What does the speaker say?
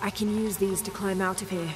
I can use these to climb out of here.